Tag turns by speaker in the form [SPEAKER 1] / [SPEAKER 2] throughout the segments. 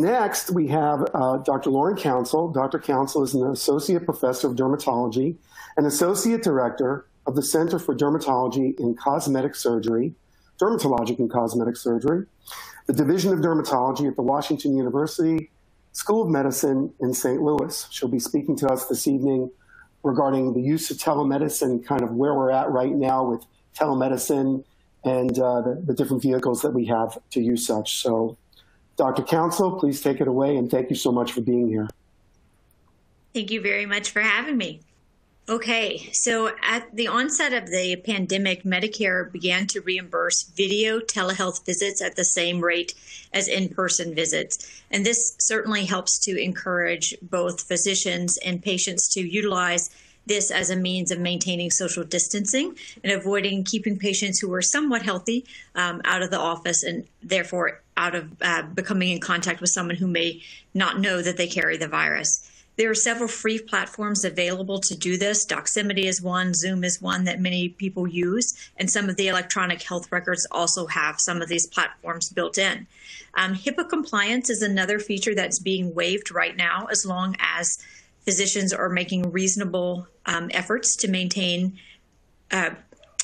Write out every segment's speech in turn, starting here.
[SPEAKER 1] Next, we have uh, Dr. Laurin Council. Dr. Council is an associate professor of dermatology and associate director of the Center for Dermatology and Cosmetic Surgery, Dermatologic and Cosmetic Surgery, the Division of Dermatology at the Washington University School of Medicine in St. Louis. She'll be speaking to us this evening regarding the use of telemedicine, kind of where we're at right now with telemedicine and uh, the, the different vehicles that we have to use such. So Dr. Council, please take it away and thank you so much for being here.
[SPEAKER 2] Thank you very much for having me. Okay, so at the onset of the pandemic, Medicare began to reimburse video telehealth visits at the same rate as in person visits. And this certainly helps to encourage both physicians and patients to utilize this as a means of maintaining social distancing and avoiding keeping patients who are somewhat healthy um, out of the office and therefore out of uh, becoming in contact with someone who may not know that they carry the virus. There are several free platforms available to do this. Doximity is one, Zoom is one that many people use, and some of the electronic health records also have some of these platforms built in. Um, HIPAA compliance is another feature that's being waived right now as long as physicians are making reasonable um, efforts to maintain uh,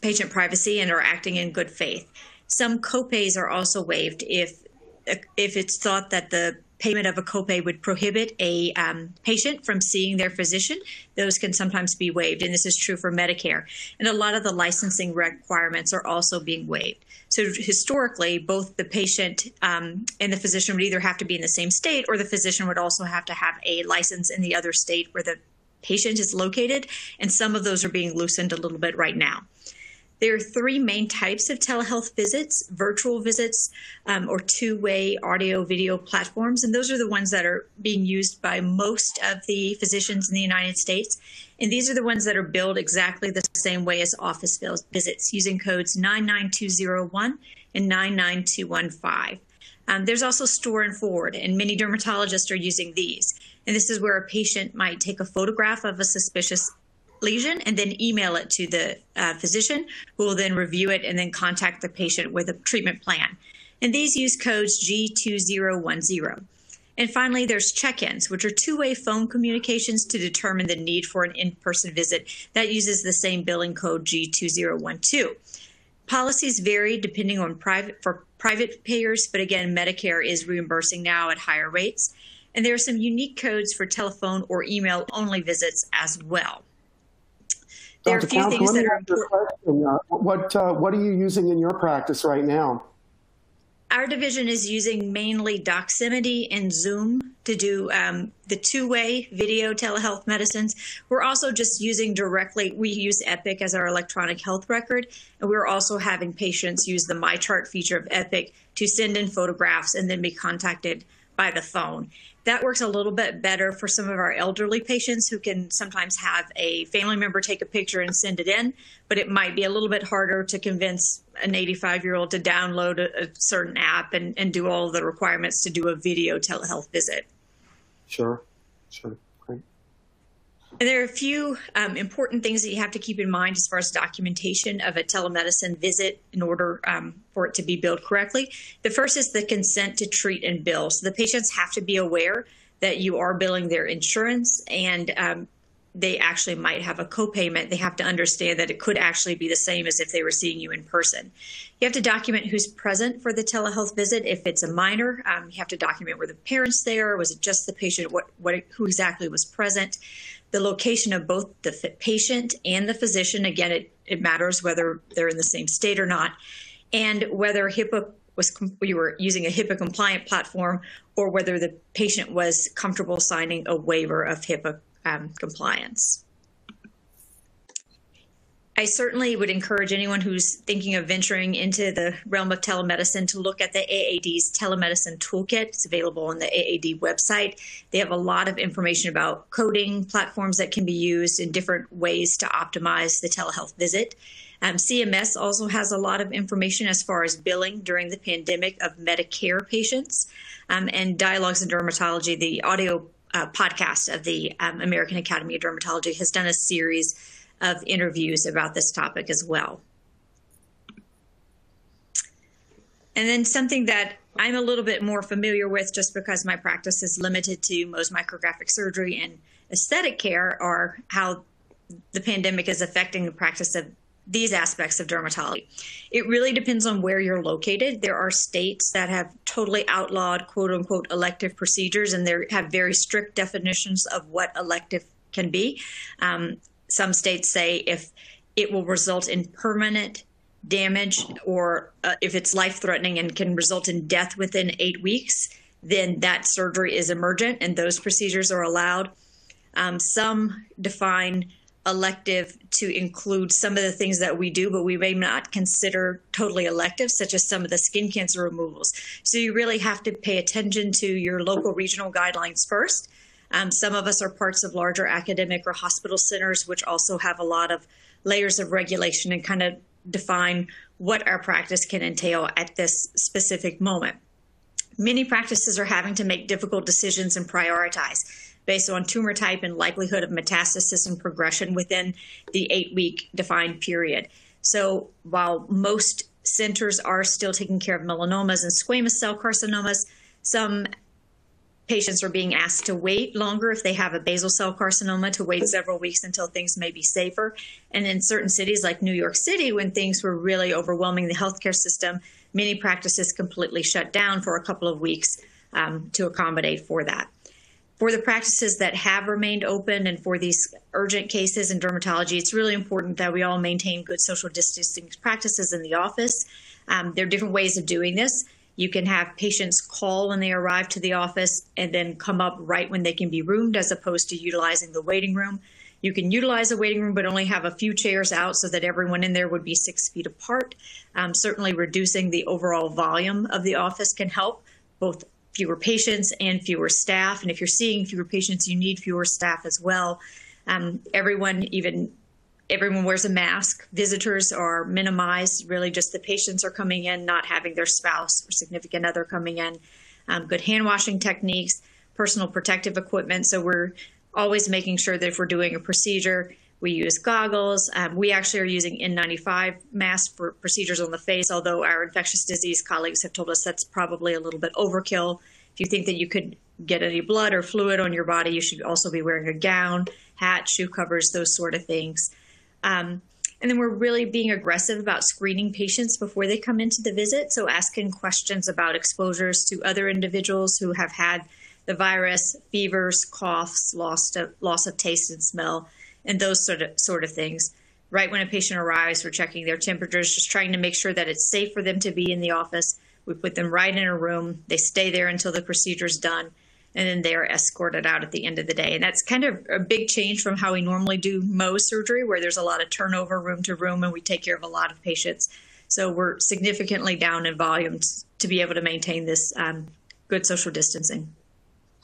[SPEAKER 2] patient privacy and are acting in good faith. Some copays are also waived if if it's thought that the payment of a copay would prohibit a um, patient from seeing their physician, those can sometimes be waived. And this is true for Medicare. And a lot of the licensing requirements are also being waived. So historically, both the patient um, and the physician would either have to be in the same state or the physician would also have to have a license in the other state where the patient is located. And some of those are being loosened a little bit right now. There are three main types of telehealth visits virtual visits um, or two way audio video platforms. And those are the ones that are being used by most of the physicians in the United States. And these are the ones that are billed exactly the same way as office visits using codes 99201 and 99215. Um, there's also store and forward, and many dermatologists are using these. And this is where a patient might take a photograph of a suspicious lesion and then email it to the uh, physician who will then review it and then contact the patient with a treatment plan. And these use codes G2010. And finally, there's check-ins, which are two-way phone communications to determine the need for an in-person visit. That uses the same billing code G2012. Policies vary depending on private for private payers, but again, Medicare is reimbursing now at higher rates. And there are some unique codes for telephone or email only visits as well.
[SPEAKER 1] There are a few things that are important. Uh, what, uh, what are you using in your practice right now?
[SPEAKER 2] Our division is using mainly Doximity and Zoom to do um, the two-way video telehealth medicines. We're also just using directly, we use Epic as our electronic health record, and we're also having patients use the MyChart feature of Epic to send in photographs and then be contacted by the phone. That works a little bit better for some of our elderly patients who can sometimes have a family member take a picture and send it in, but it might be a little bit harder to convince an 85 year old to download a, a certain app and, and do all the requirements to do a video telehealth visit.
[SPEAKER 1] Sure, sure.
[SPEAKER 2] And there are a few um, important things that you have to keep in mind as far as documentation of a telemedicine visit in order um, for it to be billed correctly. The first is the consent to treat and bill. So the patients have to be aware that you are billing their insurance and um, they actually might have a copayment. They have to understand that it could actually be the same as if they were seeing you in person. You have to document who's present for the telehealth visit. If it's a minor, um, you have to document were the parents there, was it just the patient, what, what, who exactly was present the location of both the patient and the physician. Again, it, it matters whether they're in the same state or not, and whether HIPAA was we were using a HIPAA compliant platform or whether the patient was comfortable signing a waiver of HIPAA um, compliance. I certainly would encourage anyone who's thinking of venturing into the realm of telemedicine to look at the AAD's telemedicine toolkit. It's available on the AAD website. They have a lot of information about coding platforms that can be used in different ways to optimize the telehealth visit. Um, CMS also has a lot of information as far as billing during the pandemic of Medicare patients. Um, and Dialogues in Dermatology, the audio uh, podcast of the um, American Academy of Dermatology, has done a series of interviews about this topic as well. And then something that I'm a little bit more familiar with just because my practice is limited to Mohs micrographic surgery and aesthetic care, are how the pandemic is affecting the practice of these aspects of dermatology. It really depends on where you're located. There are states that have totally outlawed quote unquote elective procedures and they have very strict definitions of what elective can be. Um, some states say if it will result in permanent damage or uh, if it's life threatening and can result in death within eight weeks, then that surgery is emergent and those procedures are allowed. Um, some define elective to include some of the things that we do, but we may not consider totally elective, such as some of the skin cancer removals. So you really have to pay attention to your local regional guidelines first. Um, some of us are parts of larger academic or hospital centers, which also have a lot of layers of regulation and kind of define what our practice can entail at this specific moment. Many practices are having to make difficult decisions and prioritize based on tumor type and likelihood of metastasis and progression within the eight week defined period. So while most centers are still taking care of melanomas and squamous cell carcinomas, some patients are being asked to wait longer if they have a basal cell carcinoma to wait several weeks until things may be safer. And in certain cities like New York City, when things were really overwhelming the healthcare system, many practices completely shut down for a couple of weeks um, to accommodate for that. For the practices that have remained open and for these urgent cases in dermatology, it's really important that we all maintain good social distancing practices in the office. Um, there are different ways of doing this. You can have patients call when they arrive to the office and then come up right when they can be roomed as opposed to utilizing the waiting room. You can utilize a waiting room, but only have a few chairs out so that everyone in there would be six feet apart. Um, certainly, reducing the overall volume of the office can help both fewer patients and fewer staff. And if you're seeing fewer patients, you need fewer staff as well. Um, everyone, even everyone wears a mask. Visitors are minimized. Really, just the patients are coming in, not having their spouse or significant other coming in. Um, good hand washing techniques, personal protective equipment. So we're always making sure that if we're doing a procedure, we use goggles. Um, we actually are using N95 masks for procedures on the face, although our infectious disease colleagues have told us that's probably a little bit overkill. If you think that you could get any blood or fluid on your body, you should also be wearing a gown, hat, shoe covers, those sort of things. Um, and then we're really being aggressive about screening patients before they come into the visit. So asking questions about exposures to other individuals who have had the virus, fevers, coughs, loss of, loss of taste and smell, and those sort of sort of things. Right when a patient arrives, we're checking their temperatures, just trying to make sure that it's safe for them to be in the office. We put them right in a room. They stay there until the procedure is done, and then they are escorted out at the end of the day. And that's kind of a big change from how we normally do Mohs surgery, where there's a lot of turnover room to room, and we take care of a lot of patients. So we're significantly down in volume to be able to maintain this um, good social distancing.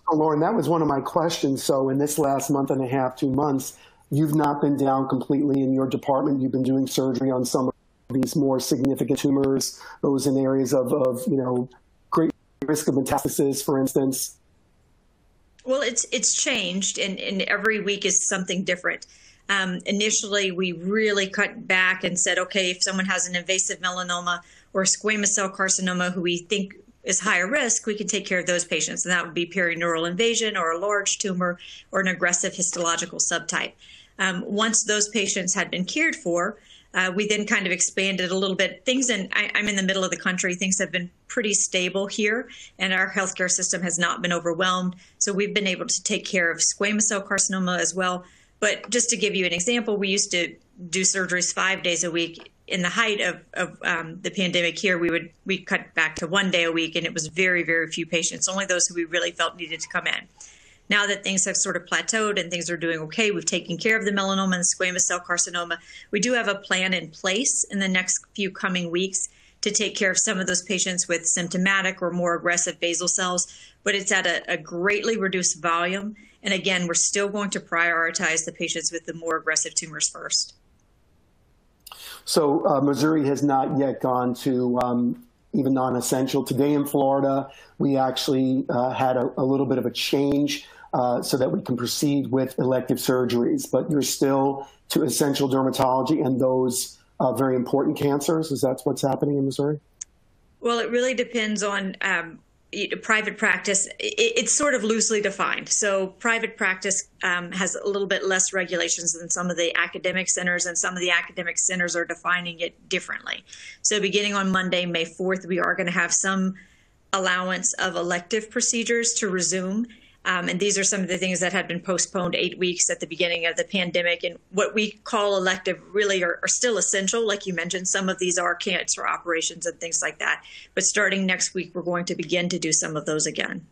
[SPEAKER 1] Oh, Laurin, that was one of my questions. So in this last month and a half, two months, you've not been down completely in your department. You've been doing surgery on some of these more significant tumors, those in areas of, of you know, great risk of metastasis, for instance.
[SPEAKER 2] Well, it's it's changed, and, and every week is something different. Um, initially, we really cut back and said, okay, if someone has an invasive melanoma or squamous cell carcinoma who we think is higher risk, we can take care of those patients. And that would be perineural invasion or a large tumor or an aggressive histological subtype. Um, once those patients had been cared for, uh, we then kind of expanded a little bit. Things in I, am in the middle of the country. Things have been pretty stable here, and our healthcare system has not been overwhelmed. So we've been able to take care of squamous cell carcinoma as well. But just to give you an example, we used to do surgeries five days a week. In the height of, of um, the pandemic here, we would we cut back to one day a week, and it was very very few patients, only those who we really felt needed to come in. Now that things have sort of plateaued and things are doing okay, we've taken care of the melanoma and squamous cell carcinoma. We do have a plan in place in the next few coming weeks to take care of some of those patients with symptomatic or more aggressive basal cells, but it's at a, a greatly reduced volume. And again, we're still going to prioritize the patients with the more aggressive tumors first.
[SPEAKER 1] So uh, Missouri has not yet gone to um, even non-essential. Today in Florida, we actually uh, had a, a, little bit of a change uh, so that we can proceed with elective surgeries. But you're still to essential dermatology and those uh, very important cancers. Is that what's happening in Missouri?
[SPEAKER 2] Well, it really depends on um, private practice. it's sort of loosely defined. So, private practice um, has a little bit less regulations than some of the academic centers, and some of the academic centers are defining it differently. So, beginning on Monday, May 4th, we are going to have some allowance of elective procedures to resume. Um, and these are some of the things that had been postponed eight weeks at the beginning of the pandemic. And what we call elective really are, are, still essential. Like you mentioned, some of these are cancer operations and things like that. But starting next week, we're going to begin to do some of those again.